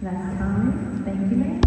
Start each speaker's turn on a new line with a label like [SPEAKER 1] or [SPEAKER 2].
[SPEAKER 1] Last fine. thank you,